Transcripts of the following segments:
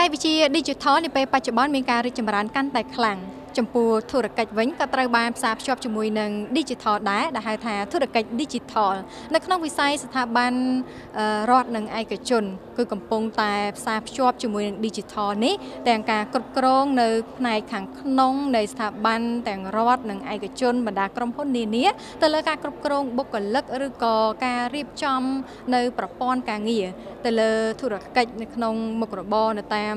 បច្ចេកវិទ្យា Digital នាពេលបច្ចុប្បន្នមានការរីកចម្រើនកាន់តែខ្លាំង ចំពោះធុរកិច្ចវិញក៏ត្រូវបានផ្សារភ្ជាប់ជាមួយនឹង Digital ដែរដែលហៅថាធុរកិច្ច Digital នៅក្នុងវិស័យស្ថាប័នរដ្ឋនិងឯកជន គឺកំពុងតែផ្សារភ្ជាប់ជាមួយនឹង Digital នេះទាំងការគ្រប់គ្រងនៅផ្នែកខាងក្នុងនៃស្ថាប័នទាំងរដ្ឋនិងឯកជនបណ្ដាក្រុមហ៊ុននានាទៅលើការគ្រប់គ្រងបុគ្គលិកឬក៏ការរៀបចំនៅប្រព័ន្ធការងារទៅលើធុរកិច្ចនៅក្នុងមុខរបរនៅតាម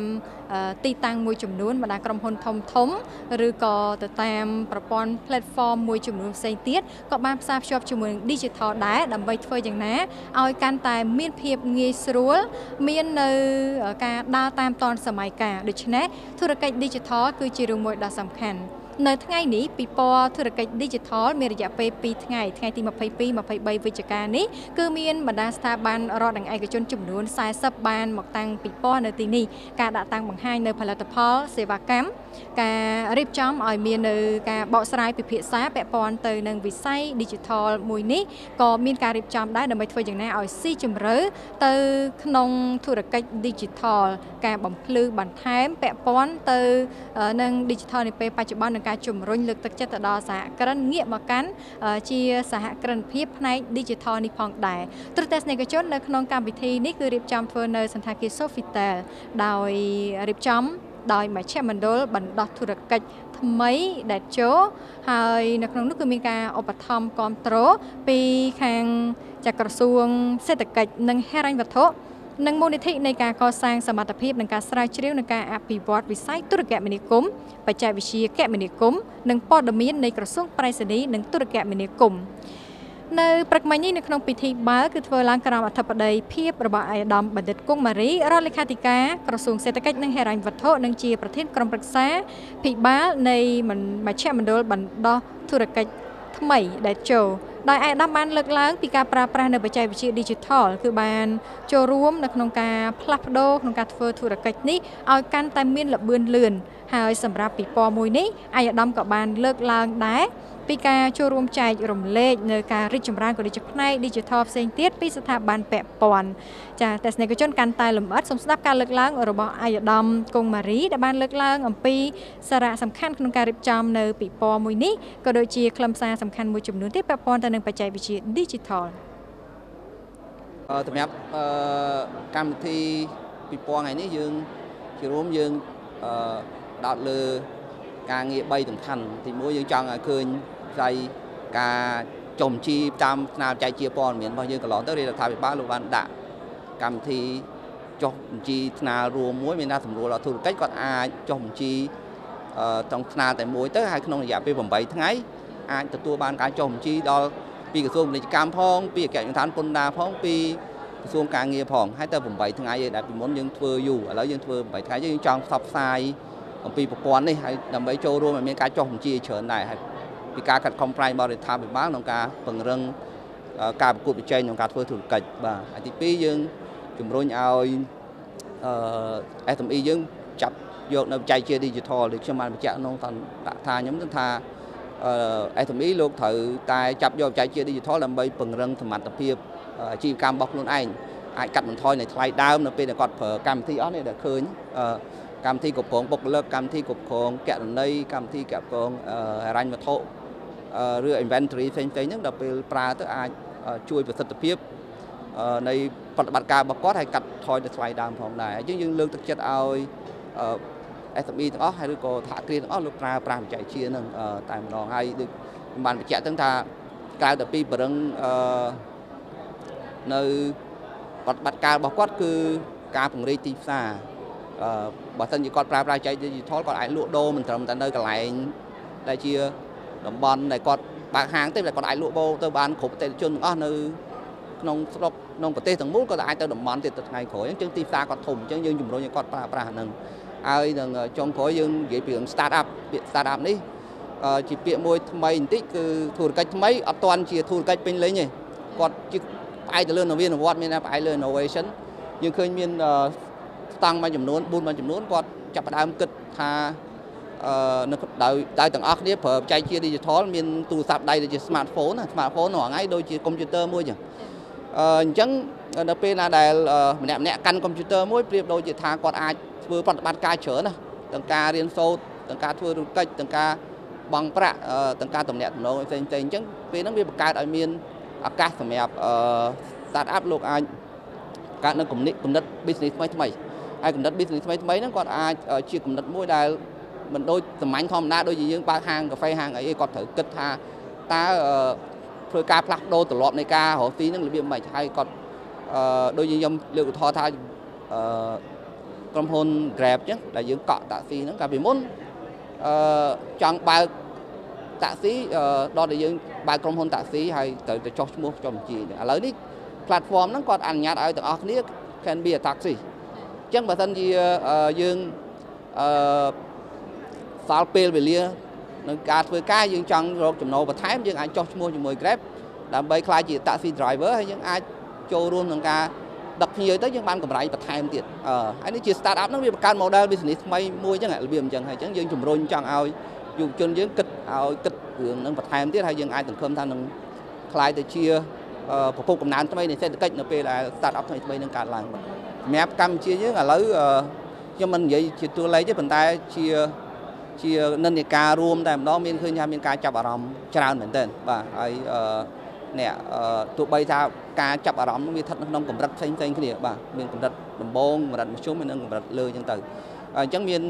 ទីតាំងមួយចំនួនបណ្ដាក្រុមហ៊ុនធំធំឬក៏ទៅតាមប្រព័ន្ធ platform មួយចំនួនផ្សេងទៀតក៏បានផ្សារភ្ជាប់ជាមួយនឹង digital ដែរដើម្បីធ្វើយ៉ាងណាឲ្យកាន់តែមានភាពងាយស្រួល មាននៅការដើរតាមតនសម័យកាលដូច្នេះធុរកិច្ច digital គឺជារឿងមួយដ៏សំខាន់ នៅថ្ងៃនេះពិព័រណ៍ធុរកិច្ច Digital មានរយៈពេល2ថ្ងៃថ្ងៃទី22 23វិច្ឆិកានេះគឺមានបណ្ដាស្ថាប័នរដ្ឋនិងឯកជនចំនួន40បានមកតាំងពិព័រណ៍នៅទីនេះការដាក់តាំងបង្ហាញនៅផលិតផលសេវាកម្មការរៀបចំឲ្យមាននៅការបកស្រាយពិភាក្សាពាក់ព័ន្ធទៅនឹងវិស័យ Digital មួយនេះក៏មានការរៀបចំដែរដើម្បីធ្វើយ៉ាងណាឲ្យស៊ីជម្រៅទៅក្នុងធុរកិច្ច Digital ការបំភ្លឺបន្ថែមពាក់ព័ន្ធទៅនឹង Digital នាពេលបច្ចុប្បន្ននិងការជំរុញលើកទឹកចិត្តទៅដល់សហគ្រិនងាកមកកាន់ជាសហគ្រិនភាពផ្នែក Digital នេះផងដែរទ្រទស្សនិកជននៅក្នុងកម្មវិធីនេះគឺរៀបចំធ្វើនៅសន្តាគារ Sofitel ដោយរៀបចំដោយមជ្ឈមណ្ឌលបណ្ដោះធុរកិច្ចថ្មីដែលចូលហើយនៅក្នុងនោះគឺមានការឧបត្ថម្ភគ្រប់គ្រងពីខាងចាក្រសួងសេដ្ឋកិច្ចនិងហិរញ្ញវត្ថុ និងមូលនិធិនៃការកសាងសមត្ថភាពនិងការស្រាវជ្រាវនិងការអភិវឌ្ឍវិស័យទូរគមនាគមន៍បច្ចេកវិទ្យាគមនាគមន៍និងព័ត៌មាននៃក្រសួងប្រៃសណីនិងទូរគមនាគមន៍នៅព្រឹកមិញនេះនៅក្នុងពិធីបើគឺធ្វើឡើងក្រោមអធិបតីភាពរបស់អាយដាមបណ្ឌិតគង់ម៉ារីរដ្ឋលេខាធិការក្រសួងសេដ្ឋកិច្ចនិងហិរញ្ញវត្ថុនិងជាប្រធានក្រុមប្រឹក្សាភិបាលនៃមជ្ឈមណ្ឌលបណ្ដោះធុរកិច្ចថ្មីដែលចូល ដោយឯកឧត្តមបានលើកឡើងពីការប្រើប្រាស់នៅបច្ចេកវិទ្យា Digital គឺបានចូលរួមនៅក្នុងការផ្លាស់ប្ដូរក្នុងការធ្វើធុរកិច្ចនេះឲ្យកាន់តែមានល្បឿនលឿន ហើយសម្រាប់ពិព័រណ៍មួយនេះឯកឧត្តមក៏បានលើកឡើងដែរពីការចូលរួមចែករំលែកនៅការរីកចម្រើនក៏ដូចជាផ្នែក Digital ផ្សេងទៀតពីស្ថាប័នពាក់ព័ន្ធចាទស្សនិកជនកាន់តែលម្អិតសូមស្ដាប់ការលើកឡើងរបស់អាយដាមគង់ម៉ារីដែលបានលើកឡើងអំពីសារៈសំខាន់ក្នុងការរៀបចំនៅពិព័រណ៍មួយនេះក៏ដូចជាខ្លឹមសារសំខាន់មួយចំនួនទៀតពាក់ព័ន្ធទៅនឹងបច្ចេកវិទ្យា Digital សម្រាប់កម្មវិធីពិព័រណ៍ថ្ងៃនេះយើងជារួមយើង ផ្ដោតលើការងារ3សំខាន់ទី1យើងចង់ឲ្យឃើញផ្នែកការចុះបញ្ជីតាមស្នាមចែកជាព័ត៌មានរបស់យើងកន្លងទៅរដ្ឋាភិបាលលោកបានដាក់កម្មវិធីចុះបញ្ជីស្នារួមមួយមានថាសម្រួលដល់ធុរកិច្ចគាត់អាចចុះបញ្ជីត្រង់ស្នាតែមួយទៅហើយក្នុងរយៈពេល8ថ្ងៃអាចទទួលបានការចុះបញ្ជីដល់ពីក្រសួងពាណិជ្ជកម្មផងពីអគ្គនាយកដ្ឋានពន្ធដារផងពីក្រសួងការងារផងហើយទៅ8ថ្ងៃឯដែលពីមុនយើងធ្វើយូរឥឡូវយើងធ្វើ8ថ្ងៃយើងចង់ផ្សព្វផ្សាយ អំពីប្រព័ន្ធនេះហើយដើម្បីចូលរួមឲ្យមានការចុះបញ្ជីច្រើនដែរហើយពីការកាត់ខំប្រៃរបស់រដ្ឋាភិបាលក្នុងការពង្រឹងការប្រកួតប្រជែងក្នុងការធ្វើធុរកិច្ចបាទហើយទី2យើងជំរុញឲ្យអឺ SME យើងចាប់យកនៅបច្ចេកវិទ្យា Digital ដូចខ្ញុំបានបញ្ជាក់ក្នុងថាខ្ញុំថាអឺ SME លោកត្រូវតែចាប់យកបច្ចេកវិទ្យា Digital ដើម្បីពង្រឹងសមត្ថភាពអាជីវកម្មរបស់ខ្លួនឯងអាចកាត់បន្ថយនៅថ្លៃដើមនៅពេលដែលគាត់ប្រើកម្មវិធីអស់នេះដែលឃើញអឺ កម្មវិធីគ្រប់គ្រងបុគ្គលិកកម្មវិធីគ្រប់គ្រងកណន័យកម្មវិធីគ្រប់គ្រងហិរញ្ញវត្ថុឬ inventory ផ្សេងៗហ្នឹងដល់ពេលប្រើទៅអាចជួយប្រសិទ្ធភាពនៃប្រតិបត្តិការរបស់គាត់ហើយកាត់ថយទៅថ្លៃដើមផងដែរអញ្ចឹងយើងលើកទឹកចិត្តឲ្យ SME ទាំងអស់ហើយឬក៏សហគ្រាសទាំងអស់លោកប្រើប្រាស់បច្ចេកវិទ្យាហ្នឹងតែម្ដងហើយដូចខ្ញុំបានបញ្ជាក់ទាំងថាក្រៅតែពីបរិងអឺនៅប្រតិបត្តិការរបស់គាត់គឺការពង្រីកទីផ្សារអឺ បើសិនជាគាត់ប្រើប្រាស់ចែក digital គាត់អាចលក់ដូរមិនត្រឹមតែនៅកន្លែងដែលជាតំបន់ដែលគាត់បើកហាងទេតែគាត់អាចលក់ដូរទៅបានគ្រប់ប្រទេសជនទាំងអស់នៅក្នុងស្រុកក្នុងប្រទេសទាំងមូលគាត់អាចទៅតំបន់ទៀតទៅថ្ងៃក្រោយអញ្ចឹងទីផ្សារគាត់ធំអញ្ចឹងយើងជំរុញឲ្យគាត់ប្រើប្រាស់អាហ្នឹងហើយនឹងចុងក្រោយយើងនិយាយពីរឿង start up ពាក្យ start up នេះជាពាក្យមួយថ្មីបន្តិចគឺធុរកិច្ចថ្មីអត់ទាន់ជាធុរកិច្ចពេញលេញទេគាត់ជាផ្អែកទៅលើនវានុវត្តមានផ្អែកលើ innovation យើងឃើញមានស្តង់មួយចំនួន4មួយចំនួនគាត់ចាប់ផ្ដើមគិតថាអឺនៅដោយដោយទាំងអស់គ្នាប្រើបច្ចេកវិទ្យា digital មានទូរស័ព្ទដៃដូចជា smartphone smartphone រាល់ថ្ងៃដូចជា computer មួយចឹងអឺអញ្ចឹងនៅពេលណាដែលម្នាក់ម្នាក់កាន់ computer មួយប្រៀបដូចជាថាគាត់អាចធ្វើប្រតិបត្តិការច្រើនណាទាំងការរៀនសូត្រទាំងការធ្វើរុកិច្ចទាំងការបង់ប្រាក់ទាំងការតំណាក់តំណងផ្សេងផ្សេងអញ្ចឹងពេលហ្នឹងវាបង្កើតឲ្យមានឱកាសសម្រាប់ start up លោកអាចកើតនៅគំនិតគំនិត business ថ្មីថ្មី ហើយគំនិត business ថ្មីថ្មីហ្នឹងគាត់អាចជាគំនិតមួយដែលមិនដូចសាមញ្ញធម្មតាដូចជាយើងបើកហាងកាហ្វេហាងអីគាត់ត្រូវគិតថាតើធ្វើការផ្លាស់ប្ដូរទម្លាប់នៃការរកស៊ីហ្នឹងរបៀបម៉េចហើយគាត់អឺដូចខ្ញុំលើកឧទាហរណ៍ថាអឺក្រុមហ៊ុន Grab អញ្ចឹងដែលយើងកក់តាក់ស៊ីហ្នឹងកាលពីមុនអឺចង់បើកតាក់ស៊ីដល់តែយើងបើកក្រុមហ៊ុនតាក់ស៊ីហើយត្រូវទៅចុះឈ្មោះចុះបញ្ជីឥឡូវនេះ platform ហ្នឹងគាត់អនុញ្ញាតឲ្យទាំងអស់គ្នា can be a taxi អញ្ចឹងបើសិនជាយើងអឺសល់ពេលវេលានឹងការធ្វើការយើងចង់រកចំណូលបន្ថែមយើងអាចចុះឈ្មោះជាមួយ Grab ដើម្បីក្លាយជា taxi driver ហើយយើងអាចចូលរួមក្នុងការដឹកភ្ញៀវទៅយើងបានកម្រៃបន្ថែមទៀតអឺហើយនេះជា start up ហ្នឹងវាបង្កើត model business ថ្មីមួយអញ្ចឹងរបៀបអញ្ចឹងហើយអញ្ចឹងយើងជំរុញចង់ឲ្យយុវជនយើងគិតឲ្យគិតរឿងហ្នឹងបន្ថែមទៀតហើយយើងអាចសង្ឃឹមថានឹងក្លាយទៅជាប្រភពកំណើនថ្មីនៃសេដ្ឋកិច្ចនៅពេលដែល start up ថ្មីថ្មីនឹងកើតឡើង សម្រាប់កម្ពុជាយើងឥឡូវខ្ញុំមិននិយាយជាតួលេខទេប៉ុន្តែជាជានិន្នាការរួមតែម្ដងមានឃើញថាមានការចាប់អារម្មណ៍ច្រើនមែនទែនបាទហើយអ្នកទោះបីថាការចាប់អារម្មណ៍វាស្ថិតនៅក្នុងកម្រិតផ្សេងផ្សេងគ្នាបាទមានកម្រិតដំបូងកម្រិតមធ្យមនិងកម្រិតលើអញ្ចឹងទៅអញ្ចឹងមាន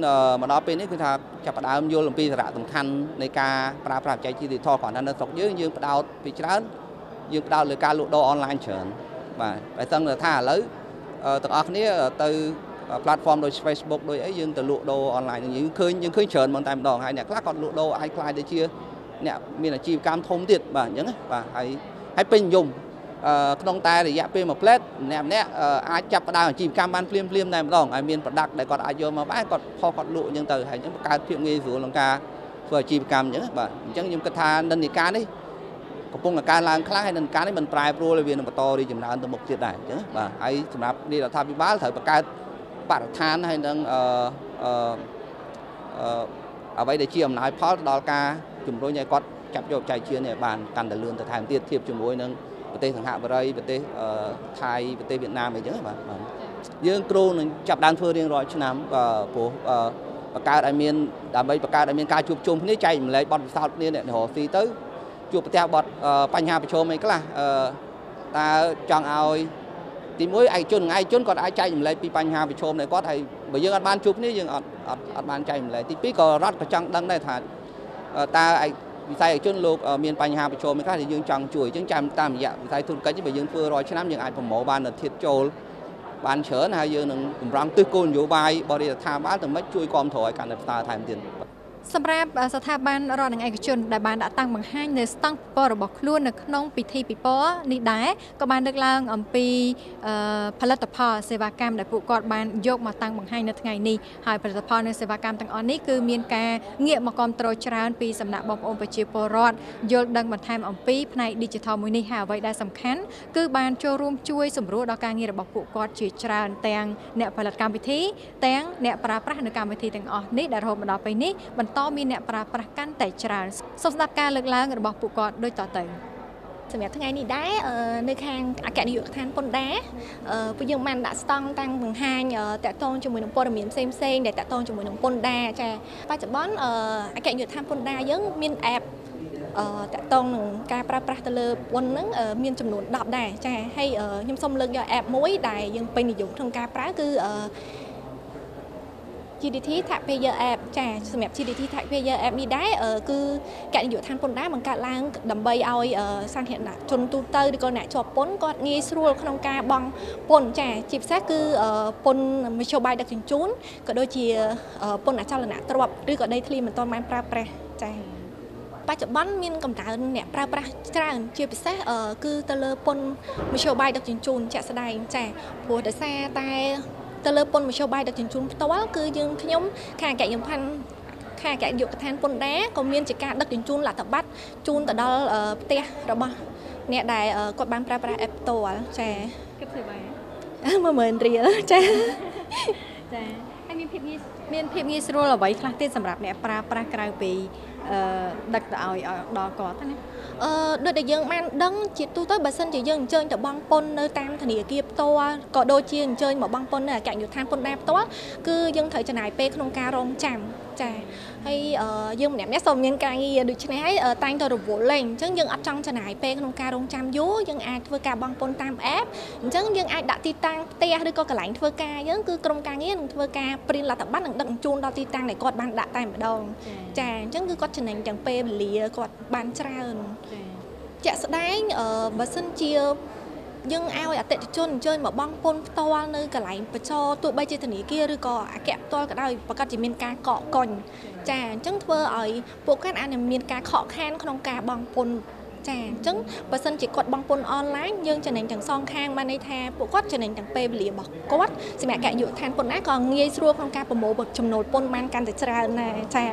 មកដល់ពេលនេះគឺថាចាប់ផ្ដើមយល់អំពីសារៈសំខាន់នៃការប្រើប្រាស់បច្ចេកវិទ្យា digital គ្រាន់តែនៅស្រុកយើងយើងផ្ដោតពីច្រើនយើងផ្ដោតលើការលក់ដូរអនឡាញច្រើនបាទតែស្ទឹងថាឥឡូវ ទាំងអស់គ្នាទៅ platform ដូច Facebook ដូចអីយើងទៅលក់ដូរអនឡាញយើងឃើញយើងឃើញច្រើនហ្មងតែម្ដងហើយអ្នកខ្លះគាត់លក់ដូរអាចខ្លាយទៅជាអ្នកមានអាជីវកម្មធំទៀតបាទអញ្ចឹងបាទហើយហើយពេញនិយមក្នុងតែរយៈពេលមួយផ្លែតម្នាក់ម្នាក់អាចចាប់ផ្ដើមអាជីវកម្មបានភ្លាមភ្លាមតែម្ដងហើយមាន product ដែលគាត់អាចយកមកបានគាត់ផុសគាត់លក់អញ្ចឹងទៅហើយអញ្ចឹងបង្កើតភាពងាយស្រួលក្នុងការធ្វើអាជីវកម្មអញ្ចឹងបាទអញ្ចឹងខ្ញុំគិតថានិន្នាការនេះ កំពុងតែកើនឡើងខ្លាំងហើយនិន្នាការនេះមិនប្រែប្រួលវានឹងបន្តរីកចម្រើនទៅមុខទៀតដែរអញ្ចឹងបាទហើយសម្រាប់នេះរដ្ឋាភិបាលត្រូវបង្កើតបរិស្ថានហើយនឹងអឺអឺអ្វីដែលជាអំណោយផលទៅដល់ការជំរុញឲ្យគាត់ចាប់យកបច្ចេកវិទ្យានេះបានកាន់តែលឿនទៅថែមទៀតធៀបជាមួយនឹងប្រទេសសង្ហបុរីប្រទេសថៃប្រទេសវៀតណាមអីចឹងបាទយើងគ្រូនឹងចាប់ដើមធ្វើរៀងរាល់ឆ្នាំព្រោះបង្កើតឲ្យមានដើម្បីបង្កើតឲ្យមានការជួបជុំគ្នាចែកម្លែកបទពិសោធន៍គ្នាអ្នករស់ស៊ីទៅ ជួបប្រទះបទបញ្ហាប្រឈមអីខ្លះតើចង់ឲ្យទីមួយឯកជនឯកជនគាត់អាចចែកម្លែកពីបញ្ហាប្រឈមនៃគាត់ហើយបើយើងអត់បានជួបគ្នាយើងអត់អត់អត់បានចែកម្លែកទីពីរក៏រដ្ឋក៏ចង់ដឹងដែរថាតើឯកវិស័យឯកជនលោកមានបញ្ហាប្រឈមខ្លះដែលយើងចង់ជួយអញ្ចឹងចាំតាមរយៈវិស័យធុរកិច្ចបើយើងធ្វើរាល់ឆ្នាំយើងអាចប្រមូលបានធាតុចូលបានច្រើនហើយយើងនឹងតម្រង់ទិសគោលនយោបាយបរិយាដ្ឋានបាលទៅមិនជួយគ្រប់គ្រងឲ្យកាន់តែផ្សារថែមទៀត សម្រាប់ស្ថាប័នរដ្ឋនិងឯកជនដែលបានដាក់តាំងបង្ហាញនៅស្តង់ពររបស់ខ្លួននៅក្នុងពិធីពិព័រណ៍នេះដែរក៏បានលើកឡើងអំពីផលិតផលសេវាកម្មដែលពួកគាត់បានយកមកតាំងបង្ហាញនៅថ្ងៃនេះហើយផលិតផលនិងសេវាកម្មទាំងអស់នេះគឺមានការងាកមកគ្រប់គ្រងច្រើនពីសំណាក់បងប្អូនប្រជាពលរដ្ឋយល់ដឹងបន្ថែមអំពីផ្នែក Digital មួយនេះហើយអ្វីដែលសំខាន់គឺបានចូលរួមជួយសម្រួលដល់ការងាររបស់ពួកគាត់ជាច្រើនទាំងអ្នកផលិតកម្មវិធីទាំងអ្នកប្រើប្រាស់នៅកម្មវិធីទាំងអស់នេះដែលរហូតមកដល់ពេលនេះបន្តមានអ្នកប្រើប្រាស់កាន់តែច្រើនសូមស្ដាប់ការលើកឡើងរបស់ពួកគាត់ដូចតទៅសម្រាប់ថ្ងៃនេះដែរនៅខាងអគ្គនាយកដ្ឋានពន្ធដារពួកយើងបានដាក់ស្តង់តាំងបង្ហាញតកតងជាមួយនឹងព័ត៌មានផ្សេងផ្សេងដែលតកតងជាមួយនឹងពន្ធដារចាបច្ចុប្បន្នអគ្គនាយកដ្ឋានពន្ធដារយើងមាន app អឺតកតងនឹងការប្រើប្រាស់ទៅលើពន្ធហ្នឹងមានចំនួន10ដែរចាហើយខ្ញុំសូមលើកយក app មួយដែលយើងពេញនិយមក្នុងការប្រើគឺអឺ GDT Taxpayer App ចាសម្រាប់ GDT Taxpayer App នេះដែរគឺកញ្ញាយុឋានពន្ធដារបង្កើតឡើងដើម្បីឲ្យសាធារណជនទូទៅឬក៏អ្នកជាប់ពន្ធគាត់ងាយស្រួលក្នុងការបង់ពន្ធចាជាពិសេសគឺពន្ធមធ្យោបាយដឹកជញ្ជូនក៏ដូចជាពន្ធអចលនទ្រព្យឬក៏ដីធ្លីមិនទាន់បានប្រើប្រាស់ចាបច្ចុប្បន្នមានកម្ដៅអ្នកប្រើប្រាស់ច្រើនជាពិសេសគឺទៅលើពន្ធមធ្យោបាយដឹកជញ្ជូនជាក់ស្ដែងចាព្រោះដោយសារតែ ទៅលើពន្ធមធ្យោបាយដឹកជញ្ជូនផ្ទាល់គឺយើងខ្ញុំខាងអគ្គនាយកដ្ឋានខាងអគ្គនាយកដ្ឋានពន្ធដារក៏មានជាការដឹកជញ្ជូនលទ្ធប័ត្រជូនទៅដល់ផ្ទះរបស់អ្នកដែលគាត់បានប្រើប្រាស់ app ផ្ទាល់ចាគិតធ្វើបាន10000រៀលចាចាហើយមានភាពងាយមានភាពងាយស្រួលអ្វីខ្លះទៀតសម្រាប់អ្នកប្រើប្រាស់ក្រៅពីអឺដឹកទៅឲ្យដល់គាត់ណា អឺដូចដែលយើងបានដឹងជាទូទៅបើសិនជាយើងអញ្ជើញទៅបង់ពន្ធនៅតាមធនាគារផ្ទាល់ក៏ដូចជាអញ្ជើញមកបង់ពន្ធនៅអគ្គនាយកដ្ឋានពន្ធដារផ្ទាល់គឺយើងត្រូវចំណាយពេលក្នុងការរងចាំចាហើយយើងម្នាក់ម្នាក់សូមមានការងារដូចនេះហើយតែងទៅរវល់លេងអញ្ចឹងយើងអត់ចង់ចំណាយពេលក្នុងការរងចាំយូរយើងអាចធ្វើការបង់ពន្ធតាម app អញ្ចឹងយើងអាចដាក់ទីតាំងផ្ទះឬក៏កន្លែងធ្វើការយើងគឺក្រុមការងារនឹងធ្វើការព្រានលទ្ធប័ណ្ណនិងដឹកជញ្ជូនដល់ទីតាំងដែលគាត់បានដាក់តែម្ដងចាអញ្ចឹងគឺគាត់ចំណេញទាំងពេលវេលាគាត់បានច្រើនជាក់ស្ដែងបើសិនជាយើងឲ្យអតិថិជនអញ្ជើញមកបង់ពន្ធផ្ទាល់នៅកន្លែងបញ្ចរទោះបីជាធនាគារឬក៏អគ្គផ្ទាល់ក៏ដោយប្រកាសជាមានការកកកុញចាអញ្ចឹងធ្វើឲ្យពួកគាត់អាចនឹងមានការខកខានក្នុងការបង់ពន្ធចាអញ្ចឹងបើសិនជាគាត់បង់ពន្ធអនឡាញយើងចំណេញទាំងសងខាងបានន័យថាពួកគាត់ចំណេញទាំងពេលវេលារបស់គាត់សម្រាប់កយុឋានពន្ធណាក៏ងាយស្រួលក្នុងការប្រមូលចំណូលពន្ធបានកាន់តែច្រើនដែរចា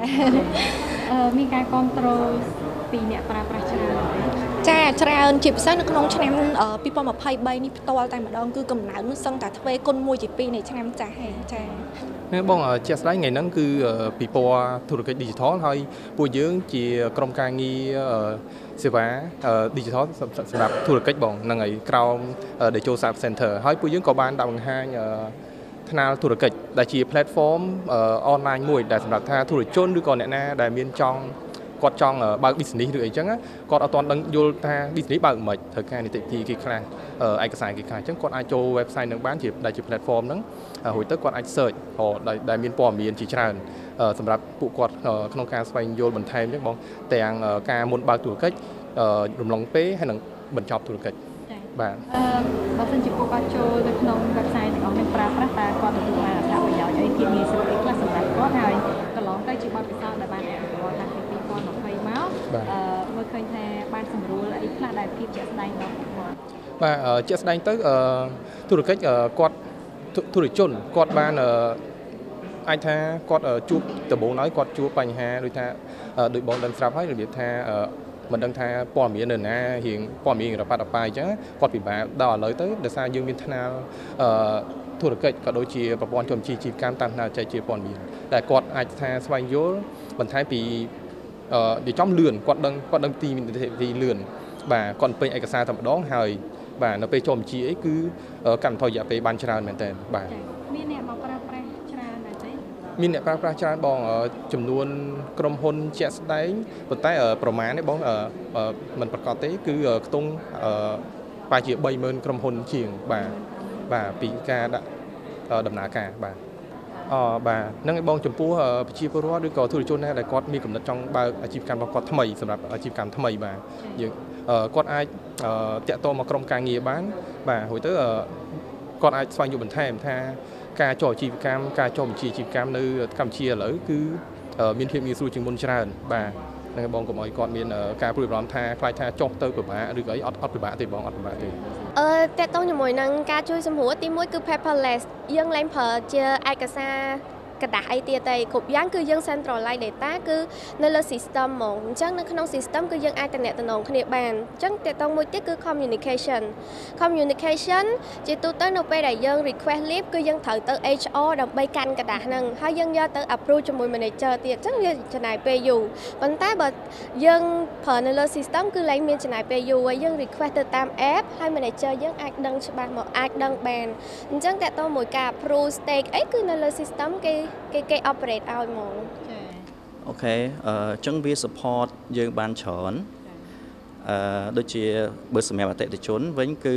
អឺមានការគ្រប់គ្រង ពីអ្នកប្រើប្រាស់ច្រើនចាច្រើនជាពិសេសនៅក្នុងឆ្នាំ2023នេះផ្ទាល់តែម្ដងគឺកំណើននោះសឹងតែទ្វេគុណ1ជា2នៃឆ្នាំចាស់ហេចានេះបងជាក់ស្ដែងថ្ងៃហ្នឹងគឺពិព័រណ៍ធុរកិច្ច Digital ហើយពួកយើងជាក្រុមការងារសេវា Digital សម្រាប់ធុរកិច្ចបងហ្នឹងហើយក្រោម Dejo Service Center ហើយពួកយើងក៏បានដាក់បង្ហាញថ្នាលធុរកិច្ចដែលជា platform អនឡាញមួយដែលសម្រាប់ថាធុរជនឬក៏អ្នកណាដែលមានចង់ គាត់ចង់បើក business ឬអីចឹងគាត់អត់ទាន់ដឹងយល់ថា business បើកមិនត្រូវការនីតិវិធីគេខ្លះឯកសារគេខ្លះចឹងគាត់អាចចូល website នឹងបានជាដែលជា platform ហ្នឹងរួចទៅគាត់អាច search ដែលមានព័ត៌មានជាច្រើនសម្រាប់ពួកគាត់ក្នុងការស្វែងយល់បន្ថែមចឹងបងទាំងការមុនបើកธุរកិច្ចរំលងពេលហើយនឹងបញ្ចប់ธุរកិច្ចបាទអឺបើសិនជាពួកគាត់ចូលទៅក្នុង website ទាំងអស់នេះប្រើប្រាស់តើគាត់ទទួលបានអត្ថប្រយោជន៍អីភាពងាយស្រួលអីខ្លះសម្រាប់គាត់ហើយកន្លងទៅជាបទពិសោធន៍ដែលបានអនុវត្តតាំងពីបាទអឺ មើលឃើញថាបានសម្រួលអីខ្លះដែលភាពជាក់ស្ដែងដល់គាត់បាទជាក់ស្ដែងទៅអឺធុរកិច្ចគាត់ធុរជនគាត់បានអឺអាចថាគាត់ជួបដំបូងហើយគាត់ជួបបញ្ហាដូចថាដូចបងដឹងស្រាប់ហើយរបៀបថាមិនដឹងថាព័ត៌មាននៅណារៀងព័ត៌មានរប៉ាត់រប៉ាអញ្ចឹងគាត់ពិបាកដល់ឥឡូវទៅដោយសារយើងមានថ្នាលអឺធុរកិច្ចក៏ដូចជាប្រព័ន្ធជំនាញជីវកម្មតាមថ្នាលចែកជាព័ត៌មានតែគាត់អាចថាស្វែងយល់បន្ថែមពីអឺ និយាយចំលឿនគាត់ដឹងគាត់ដឹងទីទីលឿនបាទគាត់ពេញឯកសារតែម្ដងហើយបាទនៅពេលចូលបញ្ជីអីគឺកម្មវិធីរយៈពេលបានច្រើនមែនតើបាទមានអ្នកមកប្រើប្រាស់ច្រើនដែរទេមានអ្នកប្រើប្រាស់ច្រើនបងចំនួនក្រុមហ៊ុនជាក់ស្ដែងប៉ុន្តែប្រមាណនេះបងមិនប្រកាសទេគឺខ្ទង់ប្រហែលជា30000ក្រុមហ៊ុនជាងបាទបាទពីការដាក់ដំណើរការបាទ អបាទហ្នឹងឯងបងចំពោះប្រជាពលរដ្ឋឬក៏ធុរជនណាដែលគាត់មានកំណត់ចង់បើកអាជីវកម្មរបស់គាត់ថ្មីសម្រាប់អាជីវកម្មថ្មីបាទយើងគាត់អាចតាក់ទងមកក្រុមការងារបានបាទរួចទៅគាត់អាចស្វែងយល់បន្ថែមថាការចុះអាជីវកម្មការចុះបញ្ជីអាជីវកម្មនៅកម្ពុជាឥឡូវគឺមានភាពងាយស្រួលជាងមុនច្រើនបាទ នឹងបងកុំឲ្យគាត់មានការព្រួយបារម្ភថាខ្លាចថាចុះទៅពិបាកឬក៏អីអត់អត់ពិបាកទេបងអត់ពិបាកទេអឺតើតោះជាមួយនឹងការជួយសម្រួលទី1គឺ paperless យើងលែងប្រើជាឯកសារ กระดาษអីទៀតទេគ្រប់យ៉ាងគឺយើង centralize data គឺនៅលើ system ហ្មងអញ្ចឹងនៅក្នុង system គឺយើងអាចតំណែងគ្នាបានអញ្ចឹងតកតងមួយទៀតគឺ communication communication ជាទូទៅនៅពេលដែលយើង request leave គឺយើងត្រូវទៅ HR ដើម្បីកាន់กระดาษហ្នឹងហើយយើងយកទៅ approve ជាមួយ manager ទៀតអញ្ចឹងវាចំណាយពេលយូរប៉ុន្តែបើយើងប្រើនៅលើ system គឺលែងមានចំណាយពេលយូរហើយយើង request ទៅតាម app ហើយ manager យើងអាចដឹងច្បាស់មកអាចដឹងបានអញ្ចឹងតកតងមួយការ approve stake អីគឺនៅលើ system គេ គេគេ operate ឲ្យហ្មងចាអូខេអញ្ចឹងវា support យើងបានច្រើនអឺដូចជាបើសម្រាប់អតិថិជនវិញគឺ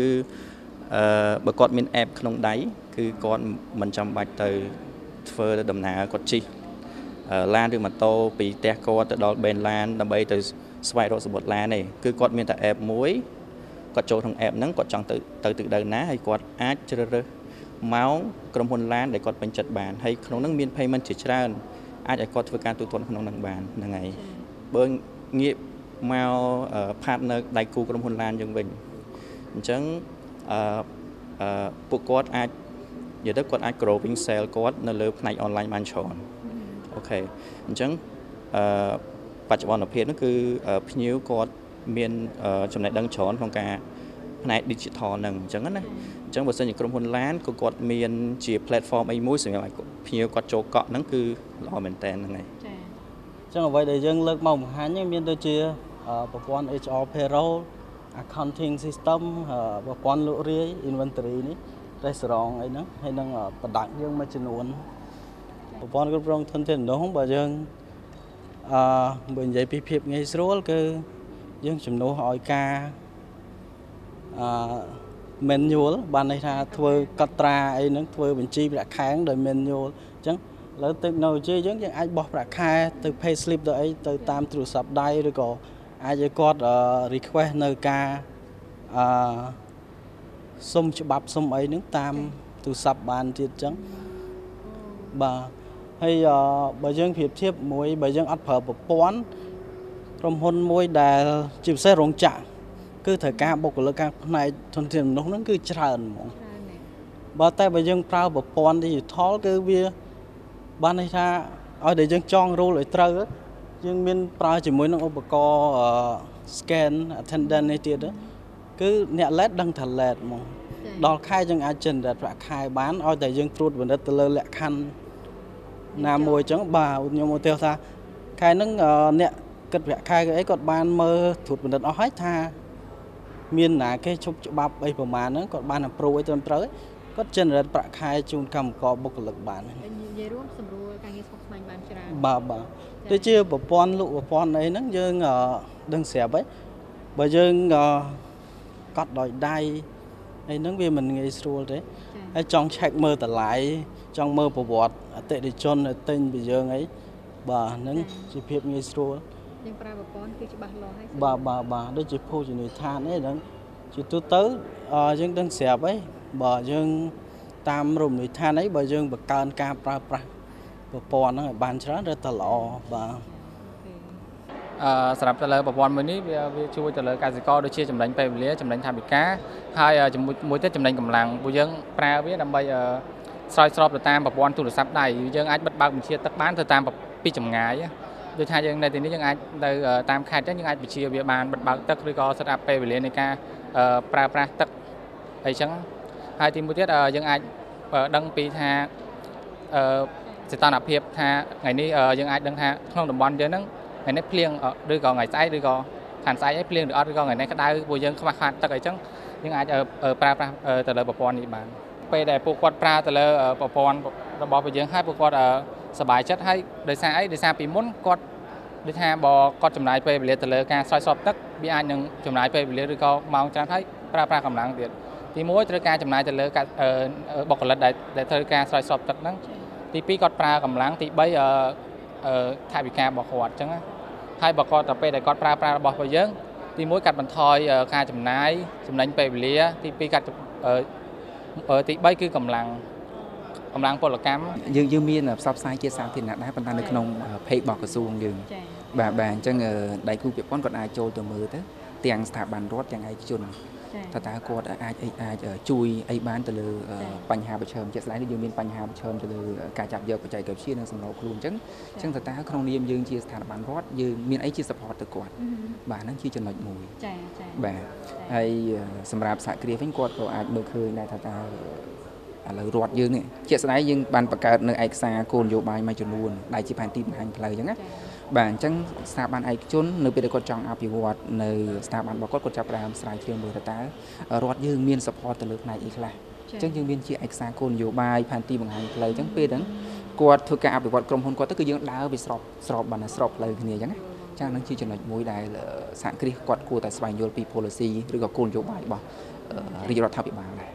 អឺបើគាត់មាន app ក្នុងដៃគឺគាត់មិនចាំបាច់ទៅធ្វើដំណើរគាត់ជិះឡានឬម៉ូតូពីផ្ទះគាត់ទៅដល់បេនឡានដើម្បីទៅស្វែងរកសម្បត្តិឡានទេគឺគាត់មានតែ app មួយគាត់ចូលក្នុង app ហ្នឹងគាត់ចង់ទៅទៅទិសដៅណាហើយគាត់អាចជ្រើសរើស ម៉ោងក្រុមហ៊ុនឡានដែលគាត់ពេញចិត្តបានហើយក្នុងនោះមាន payment ជាច្រើនអាចឲ្យគាត់ធ្វើការទូទាត់ក្នុងនោះបានហ្នឹងហើយបើងាកមក partner ដៃគូក្រុមហ៊ុនឡានយើងវិញអញ្ចឹងអឺអឺពួកគាត់អាចនិយាយទៅគាត់អាច growing sale គាត់នៅលើផ្នែក online បានច្រើនអូខេអញ្ចឹងអឺបច្ចុប្បន្នភាពនោះគឺភ្ញៀវគាត់មានចំណេះដឹងច្រើនក្នុងការ ផ្នែក digital ហ្នឹងអញ្ចឹងណាអញ្ចឹងបើសិនជាក្រុមហ៊ុនឡានក៏គាត់មានជា platform អីមួយសម្រាប់ឲ្យភ្ញៀវគាត់ចូលកក់ហ្នឹងគឺល្អមែនតើហ្នឹងហើយចាចឹងអ្វីដែលយើងលើកមកបង្ហាញហ្នឹងមានដូចជាប្រព័ន្ធ HR payroll accounting system ប្រព័ន្ធលក់រាយ inventory នេះ restaurant អីហ្នឹងហើយនឹងប្រដាច់យើងមួយចំនួនប្រព័ន្ធគ្រប់គ្រងធនធានមនុស្សបើយើងអឺបើនិយាយពីភាពងាយស្រួលគឺយើងជំនួសឲ្យការ អឺ manual បានន័យថាធ្វើកត់ត្រាអីហ្នឹងធ្វើបញ្ជីប្រាក់ខែដោយ manual អញ្ចឹងឥឡូវ technology យើងយើងអាចបោះប្រាក់ខែទៅ pay slip ទៅអីទៅតាមទូរស័ព្ទដៃឬក៏អាចឲ្យគាត់ request នៅការអឺសុំច្បាប់សុំអីហ្នឹងតាមទូរស័ព្ទបានទៀតអញ្ចឹងបាទហើយបើយើងប្រៀបធៀបមួយបើយើងអត់ប្រើប្រព័ន្ធក្រុមហ៊ុនមួយដែលជាពិសេសរោងចក្រ គឺត្រូវការបុគ្គលិកការផ្នែកធនធានមនុស្សហ្នឹងគឺច្រើនហ្មងបើតែបើយើងប្រើប្រព័ន្ធ digital គឺវាបានន័យថាឲ្យតែយើងចង rule ឲ្យត្រូវយើងមានប្រើជាមួយនឹងឧបករណ៍ scan attendant នេះទៀតគឺអ្នក LED ដឹងថា LED ហ្មងដល់ខែយើងអាច generate ប្រាក់ខែបានឲ្យតែយើងត្រួតពិនិត្យទៅលើលក្ខខណ្ឌណាមួយអញ្ចឹងបាទខ្ញុំឧទាហរណ៍ថាខែហ្នឹងអ្នកគិតប្រាក់ខែគឺអីគាត់បានមើលត្រួតពិនិត្យអស់ហើយថា មានណាគេជប់ច្បាប់អីប្រមាណហ្នឹងគាត់បាន approve អីត្រឹមត្រូវគាត់ generate ប្រាក់ខែជូនកម្មករបុគ្គលិកបាននិយាយរួមសម្រួលការងារស្មុគស្មាញបានច្រើនបាទបាទដូចជាប្រព័ន្ធលក់ប្រព័ន្ធអីហ្នឹងយើងដឹងស្រាប់ហើយបើយើងកត់ដោយដៃអីហ្នឹងវាមិនងាយស្រួលទេហើយចង់ check មើលតម្លៃចង់មើលប្រវត្តិអតិថិជនទិញពីយើងអីបាទហ្នឹងជាភាពងាយស្រួល យើងប្រើប្រព័ន្ធគឺច្បាស់លាស់ហើយបាទបាទបាទដូចជាភោជនីយដ្ឋានអីហ្នឹងជាទូទៅយើងដឹងស្រាប់ហើយបើយើងតាមរមណីយដ្ឋានអីបើយើងបង្កើនការប្រើប្រាស់ប្រព័ន្ធហ្នឹងឲ្យបានច្រើនរឹតតែល្អបាទអឺសម្រាប់ទៅលើប្រព័ន្ធមួយនេះវាវាជួយទៅលើកសិករដូចជាចំណេញពេលវេលាចំណេញថវិកាហើយជាមួយមួយទៀតចំណេញកម្លាំងពួកយើងប្រើវាដើម្បីស្រោចស្រពទៅតាមប្រព័ន្ធទូរស័ព្ទដៃយើងអាចបិទបើកបញ្ជាទឹកបានទៅតាមពីចម្ងាយ ដូចថាយើងនៅទីនេះយើងអាចទៅតាមខេត្តចឹងយើងអាចបញ្ជាវាបានបិទបើកទឹកឬក៏សិតអាប់ពេលវេលានៃការប្រើប្រាស់ទឹកអីចឹងហើយទីមួយទៀតយើងអាចដឹងពីថាអឺសីតុណ្ហភាពថាថ្ងៃនេះយើងអាចដឹងថាក្នុងតំបន់យើងហ្នឹងថ្ងៃនេះភ្លៀងឬក៏ថ្ងៃស្អែកឬក៏ខាងស្អែកឯងភ្លៀងឬអត់ឬក៏ថ្ងៃនេះក្តៅពួកយើងខ្វះខាតទឹកអីចឹងយើងអាចប្រើប្រាស់ទៅលើប្រព័ន្ធនេះបានពេលដែលពួកគាត់ប្រើទៅលើប្រព័ន្ធរបស់ពួកយើងហើយពួកគាត់ សប្បាយចិត្តហើយដោយសារអីដោយសារពីមុនគាត់ដូចថាបើគាត់ចំណាយពេលវេលាទៅលើការស្រោចស្រពទឹកវាអាចនឹងចំណាយពេលវេលាឬក៏ម៉ោងច្រើនហើយប្រើប្រាស់កម្លាំងទៀតទី1ត្រូវការចំណាយទៅលើបុគ្គលិកដែលត្រូវការស្រោចស្រពទឹកហ្នឹងទី2គាត់ប្រើកម្លាំងទី3អឺថវិការបស់គាត់អញ្ចឹងហើយបើគាត់ទៅពេលដែលគាត់ប្រើប្រាស់របស់យើងទី1កាត់បន្ថយការចំណាយចំណេញពេលវេលាទី2កាត់ទី3គឺកម្លាំង កម្លាំងពលកម្មយើងយើងមានផ្សព្វផ្សាយជាសាធារណៈដែរប៉ុន្តែនៅក្នុង page របស់ក្រសួងយើងបាទបាទអញ្ចឹងដៃគូពាក់ព័ន្ធគាត់អាចចូលទៅមើលទៅទាំងស្ថាប័នរដ្ឋទាំងឯកជនថាតើគាត់អាចអាចជួយអីបានទៅលើបញ្ហាប្រឈមជាក់ស្ដែងនេះយើងមានបញ្ហាប្រឈមទៅលើការចាប់យកបច្ចេកវិទ្យានិងសម្របខ្លួនអញ្ចឹងអញ្ចឹងតើតើក្នុងនាមយើងជាស្ថាប័នរដ្ឋយើងមានអីជា support ទៅគាត់បាទហ្នឹងជាចំណុចមួយចាចាបាទហើយសម្រាប់សហគ្រាសវិញគាត់ក៏អាចមើលឃើញដែរថាតើ ឥឡូវរដ្ឋយើងនេះជាក់ស្ដែងយើងបានបង្កើតនៅឯកសារគោលនយោបាយមួយចំនួនដែលជាផែនទីបង្ហាញផ្លូវអញ្ចឹងណាបាទអញ្ចឹងស្ថាប័នឯកជននៅពេលដែលគាត់ចង់អភិវឌ្ឍនៅស្ថាប័នរបស់គាត់គាត់ចាប់ផ្ដើមស្រាវជ្រាវមើលទៅតើរដ្ឋយើងមាន support ទៅលើផ្នែកអីខ្លះអញ្ចឹងយើងមានជាឯកសារគោលនយោបាយផែនទីបង្ហាញផ្លូវអញ្ចឹងពេលហ្នឹងគាត់ធ្វើការអភិវឌ្ឍក្រុមហ៊ុនគាត់ទៅគឺយើងដើរវាស្របស្របបានស្របផ្លូវគ្នាអញ្ចឹងណាចា៎នឹងជាចំណុចមួយដែលសហគ្រាសគាត់គួរតែស្វែងយល់ពី policy ឬក៏គោលនយោបាយរបស់រាជរដ្ឋាភិបាលដែរ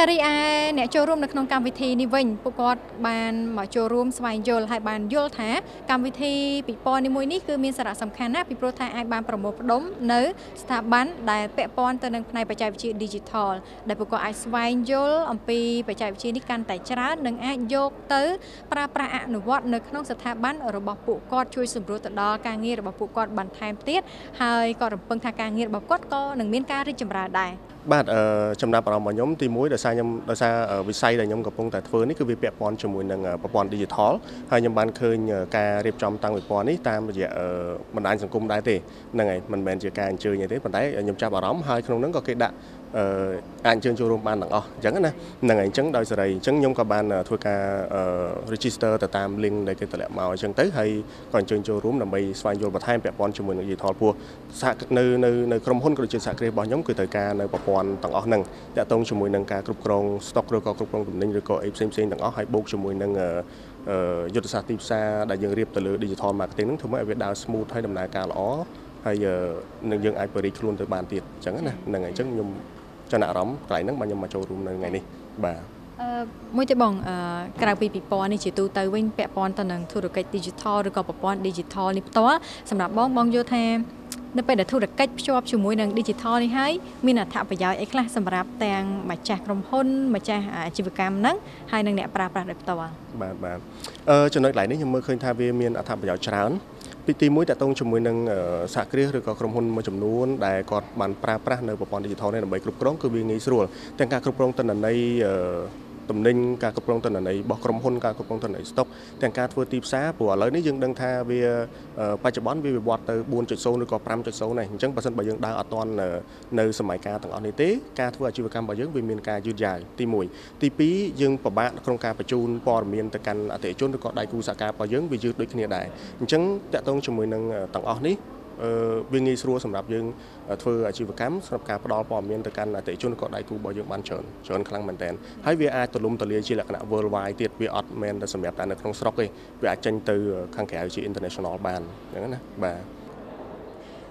ចារីឯអ្នកចូលរួមនៅក្នុងកម្មវិធីនេះវិញពួកគាត់បានមកចូលរួមស្វែងយល់ហើយបានយល់ថាកម្មវិធីពិព័រណ៍នីមួយនេះគឺមានសារៈសំខាន់ណាស់ពីព្រោះថាអាចបានប្រមូលផ្ដុំនៅស្ថាប័នដែលពាក់ព័ន្ធទៅនឹងផ្នែកបច្ចេកវិទ្យា Digital ដែលពួកគាត់អាចស្វែងយល់អំពីបច្ចេកវិទ្យានេះកាន់តែច្រើននិងអាចយកទៅប្រើប្រាស់អនុវត្តនៅក្នុងស្ថាប័នរបស់ពួកគាត់ជួយសម្រួលទៅដល់ការងាររបស់ពួកគាត់បន្ថែមទៀតហើយក៏រំពឹងថាការងាររបស់គាត់ក៏នឹងមានការរីកចម្រើនដែរ បាទចំណាប់អារម្មណ៍របស់ខ្ញុំទី1ដោយសារខ្ញុំដោយសារវិស័យដែលខ្ញុំកំពុងតែធ្វើនេះគឺវាពាក់ព័ន្ធជាមួយនឹងប្រព័ន្ធ Digital ហើយខ្ញុំបានឃើញការរៀបចំតាំងវិព័ន្ធនេះតាមរយៈបណ្ដាញសង្គមដែរទេហ្នឹងហើយមិនមែនជាការអញ្ជើញទេប៉ុន្តែខ្ញុំចាប់អារម្មណ៍ហើយក្នុងហ្នឹងក៏គេដាក់ អឺអាចអញ្ជើញចូលរួមបានទាំងអស់អញ្ចឹងណាហ្នឹងហើយអញ្ចឹងដោយសេរីអញ្ចឹងខ្ញុំក៏បានធ្វើការ register ទៅតាម link ដែលគេតម្លាក់មកអញ្ចឹងទៅហើយក៏អញ្ជើញចូលរួមដើម្បីស្វែងយល់បន្ថែមពាក់ព័ន្ធជាមួយនឹង digital ពោះសហនៅនៅនៅក្រុមហ៊ុនក៏ដូចជាសហគ្រាសរបស់ខ្ញុំគឺត្រូវការនៅប្រព័ន្ធទាំងអស់ហ្នឹងតាក់ទងជាមួយនឹងការគ្រប់គ្រង stock ឬក៏គ្រប់គ្រងទំនិញឬក៏អីផ្សេងផ្សេងទាំងអស់ហើយបូកជាមួយនឹងយុទ្ធសាស្ត្រទីផ្សារដែលយើងរៀបទៅលើ digital marketing ហ្នឹងធ្វើឲ្យវាដើរ smooth ហើយដំណើរការល្អហើយនឹងយើងអាចបរិយាខ្លួនទៅបានទៀតអញ្ចឹងណាហ្នឹងហើយអញ្ចឹងខ្ញុំ ចំណាក់អារម្មណ៍កន្លែងហ្នឹងបាទខ្ញុំមកចូលរួមនៅថ្ងៃនេះបាទអឺមួយទេបងអឺក្រៅពីពិព័រណ៍នេះជាទូទៅវិញពាក់ព័ន្ធទៅនឹងធុរកិច្ច digital ឬក៏ប្រព័ន្ធ digital នេះផ្ទាល់សម្រាប់បងបងយល់ថានៅពេលដែលធុរកិច្ចភ្ជាប់ជាមួយនឹង digital នេះហើយមានអត្ថប្រយោជន៍អីខ្លះសម្រាប់ទាំងម្ចាស់ក្រុមហ៊ុនម្ចាស់អាជីវកម្មហ្នឹងហើយនិងអ្នកប្រើប្រាស់ដោយផ្ទាល់បាទបាទអឺចំណុចកន្លែងនេះខ្ញុំមើលឃើញថាវាមានអត្ថប្រយោជន៍ច្រើន ពីទី1តកតងជាមួយនឹងសហគ្រាសឬក៏ក្រុមហ៊ុនមួយចំនួនដែលគាត់បានប្រើប្រាស់នៅប្រព័ន្ធ digital នេះដើម្បីគ្រប់គ្រងគឺវាងាយស្រួលទាំងការគ្រប់គ្រងទិន្នន័យ ទំនិញការគ្រប់គ្រងទិន្នន័យរបស់ក្រុមហ៊ុនការគ្រប់គ្រងទិន្នន័យស្តុកទាំងការធ្វើទីផ្សារព្រោះឥឡូវនេះយើងដឹងថាវាបច្ចុប្បន្នវាវិវត្តទៅ4.0ឬក៏5.0នេះអញ្ចឹងបើសិនបើយើងដើរអត់ទាន់នៅសម័យកាលទាំងអស់នេះទេការធ្វើអាជីវកម្មរបស់យើងវាមានការយឺតយ៉ាវទី1ទី2យើងពិបាកក្នុងការបញ្ជូនព័ត៌មានទៅកាន់អតិថិជនឬក៏ដៃគូសហការរបស់យើងវាយឺតដូចគ្នាដែរអញ្ចឹងតកតងជាមួយនឹងទាំងអស់នេះ វាងាយស្រួលសម្រាប់យើងធ្វើអាជីវកម្មសម្រាប់ការផ្ដល់ព័ត៌មានទៅកាន់អតិថិជនក៏ដៃគូរបស់យើងបានច្រើនច្រើនខ្លាំងមែនទែនហើយវាអាចទលំទលាយជាលក្ខណៈ worldwide ទៀតវាអត់មែនតែសម្រាប់តែនៅក្នុងស្រុកទេវាអាចចេញទៅខាងក្រៅជា international បានអញ្ចឹងណាបាទ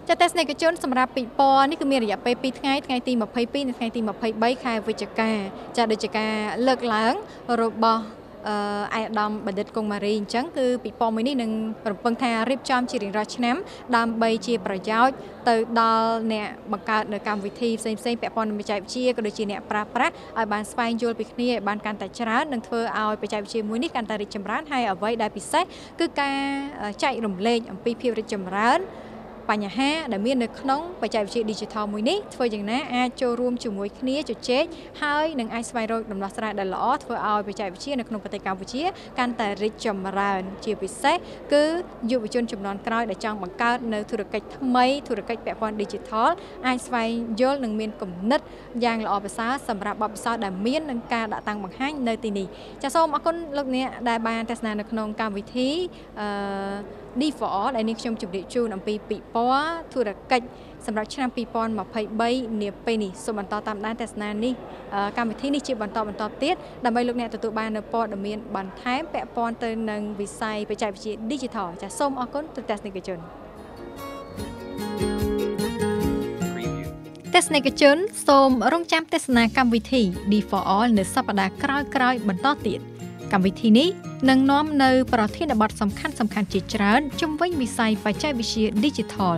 ចាទស្សនិកជនសម្រាប់ពិព័រណ៍នេះគឺមានរយៈពេល2ថ្ងៃថ្ងៃទី22និងថ្ងៃទី23ខែវិច្ឆិកាចាដូចជាការលើកឡើងរបស់ អឺអាយដាមបណ្ឌិតកុងម៉ារីអញ្ចឹងគឺពិព័រណ៍មួយនេះនឹងរំពឹងថារៀបចំជារៀងរាល់ឆ្នាំដើម្បីជាប្រយោជន៍ទៅដល់អ្នកបង្កើតនៅកម្មវិធីផ្សេងផ្សេងពាក់ព័ន្ធនឹងបច្ចេកវិទ្យាក៏ដូចជាអ្នកប្រើប្រាស់ឲ្យបានស្វែងយល់ពីគ្នាឲ្យបានកាន់តែច្រើននិងធ្វើឲ្យបច្ចេកវិទ្យាមួយនេះកាន់តែរីកចម្រើនហើយអ្វីដែលពិសេសគឺការចែករំលែកអំពីភាពរីកចម្រើន បញ្ហាដែលមាននៅក្នុងបច្ចេកវិទ្យា Digital មួយនេះធ្វើយ៉ាងណាអាចចូលរួមជាមួយគ្នាជជែកហើយនឹងអាចស្វែងរកដំណោះស្រាយដែលល្អធ្វើឲ្យបច្ចេកវិទ្យានៅក្នុងប្រទេសកម្ពុជាកាន់តែរីកចម្រើនជាពិសេសគឺយុវជនចំនួនក្រោយដែលចង់បង្កើតនៅធុរកិច្ចថ្មីធុរកិច្ចពាក់ព័ន្ធ Digital អាចស្វែងយល់និងមានគំនិតយ៉ាងល្អប្រសើរសម្រាប់បទពិសោធន៍ដែលមាននឹងការដាក់តាំងបង្ហាញនៅទីនេះចាសសូមអរគុណលោកអ្នកដែលបានទស្សនានៅក្នុងកម្មវិធីអឺ D4 ដែលនេះខ្ញុំជម្រាបជូនអំពីពិព័រណ៍ធុរកិច្ចសម្រាប់ឆ្នាំ2023នាពេលនេះសូមបន្តតាមដានទស្សនានេះកម្មវិធីនេះជាបន្តបន្តទៀតដើម្បីលោកអ្នកទទួលបាននូវព័ត៌មានបន្ថែមពាក់ព័ន្ធទៅនឹងវិស័យបច្ចេកវិទ្យា Digital ចាសសូមអរគុណទូទស្សនិកជនទស្សនិកជនសូមរងចាំទស្សនាកម្មវិធី D4All នៅសប្តាហ៍ក្រោយៗបន្តទៀត។ កម្មវិធីនេះនឹងនាំនៅប្រធានបទសំខាន់សំខាន់ជាច្រើនជំវិញវិស័យបច្ចេកវិទ្យា Digital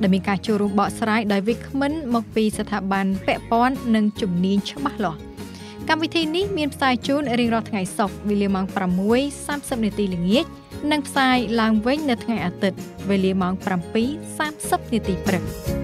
ដែលមានការចូលរួមបកស្រាយដោយវិក្កាមិនមកពីស្ថាប័នពាក់ព័ន្ធនិងជំនាញច្បាស់លាស់កម្មវិធីនេះមានផ្សាយជូនរៀងរាល់ថ្ងៃសុក្រវេលាម៉ោង6:30នាទីល្ងាចនិងផ្សាយឡើងវិញនៅថ្ងៃអាទិត្យវេលាម៉ោង7:30នាទីព្រឹក។